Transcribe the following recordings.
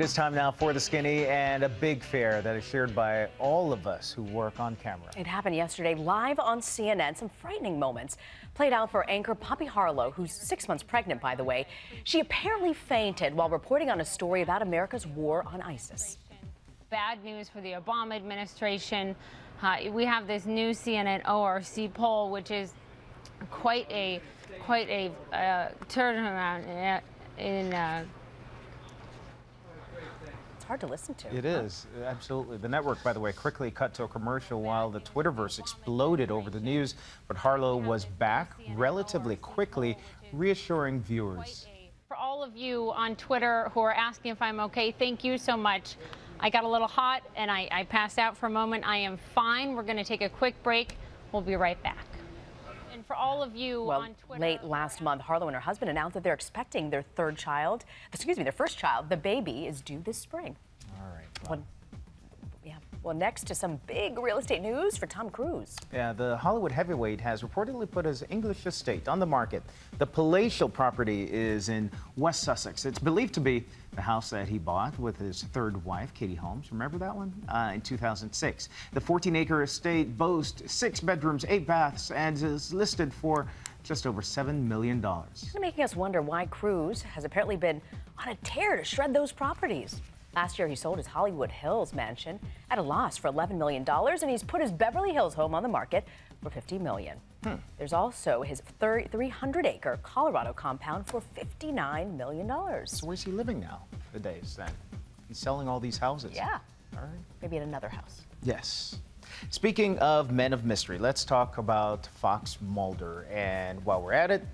It is time now for the skinny and a big fair that is shared by all of us who work on camera. It happened yesterday live on CNN. Some frightening moments played out for anchor Poppy Harlow, who's six months pregnant, by the way. She apparently fainted while reporting on a story about America's war on ISIS. Bad news for the Obama administration. Uh, we have this new CNN ORC poll, which is quite a quite a uh, turnaround in. in uh, hard to listen to. It is, uh, absolutely. The network, by the way, quickly cut to a commercial while the Twitterverse exploded over the news, but Harlow was back relatively quickly, reassuring viewers. For all of you on Twitter who are asking if I'm okay, thank you so much. I got a little hot and I, I passed out for a moment. I am fine. We're going to take a quick break. We'll be right back and for all of you well, on Twitter. Late last month, Harlow and her husband announced that they're expecting their third child. Excuse me, their first child. The baby is due this spring. All right. Well, yeah. Well, next to some big real estate news for Tom Cruise. Yeah, the Hollywood heavyweight has reportedly put his English estate on the market. The palatial property is in West Sussex. It's believed to be the house that he bought with his third wife, Katie Holmes. Remember that one? Uh, in 2006. The 14 acre estate boasts six bedrooms, eight baths, and is listed for just over $7 million. Making us wonder why Cruise has apparently been on a tear to shred those properties. Last year, he sold his Hollywood Hills mansion at a loss for $11 million, and he's put his Beverly Hills home on the market for 50 million. Hmm. There's also his 300-acre Colorado compound for $59 million. So where's he living now, the days then? He's selling all these houses. Yeah. All right. Maybe in another house. Yes. Speaking of men of mystery, let's talk about Fox Mulder. And while we're at it,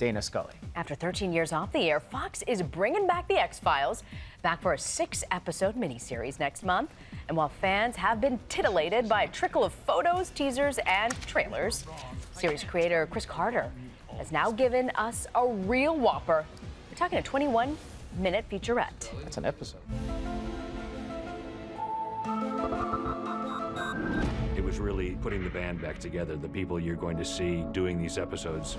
Dana Scully. After 13 years off the air, Fox is bringing back The X-Files, back for a six-episode miniseries next month. And while fans have been titillated by a trickle of photos, teasers, and trailers, series creator Chris Carter has now given us a real whopper. We're talking a 21-minute featurette. That's an episode. Really putting the band back together. The people you're going to see doing these episodes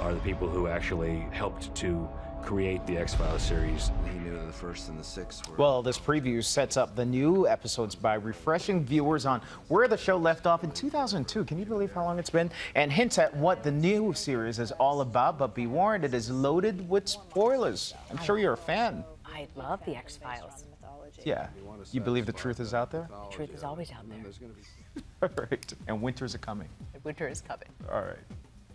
are the people who actually helped to create the X-Files series. He knew the first and the sixth were... Well, this preview sets up the new episodes by refreshing viewers on where the show left off in 2002. Can you believe how long it's been? And hints at what the new series is all about, but be warned, it is loaded with spoilers. I'm sure you're a fan. I love the X-Files. Yeah. You believe the truth is out there? The truth is always out there. All right. And winters are coming. Winter is coming. All right.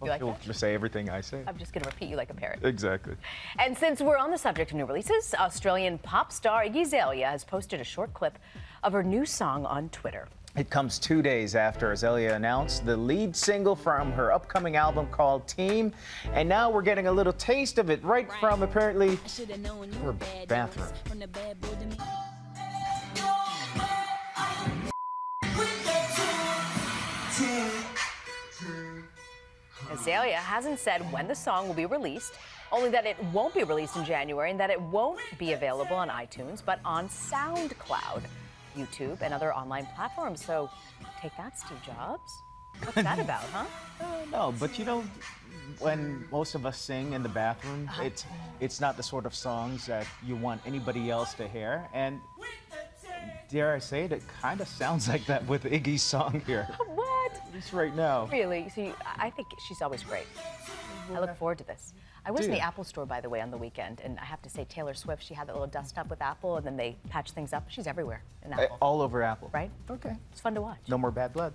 You like You'll just say everything I say. I'm just going to repeat you like a parrot. Exactly. And since we're on the subject of new releases, Australian pop star Iggy Azalea has posted a short clip of her new song on Twitter. It comes two days after Azalea announced the lead single from her upcoming album called Team. And now we're getting a little taste of it right from apparently her bathroom. Azalea hasn't said when the song will be released, only that it won't be released in January and that it won't be available on iTunes, but on SoundCloud, YouTube, and other online platforms. So take that, Steve Jobs. What's that about, huh? Uh, no, but you know, when most of us sing in the bathroom, uh -huh. it's it's not the sort of songs that you want anybody else to hear. And dare I say it, it kind of sounds like that with Iggy's song here. what? At least right now. Really? See, I think she's always great. I look forward to this. I was in the Apple store, by the way, on the weekend, and I have to say, Taylor Swift, she had that little dust up with Apple, and then they patched things up. She's everywhere in eh, Apple. All over Apple. Right? Okay. It's fun to watch. No more bad blood.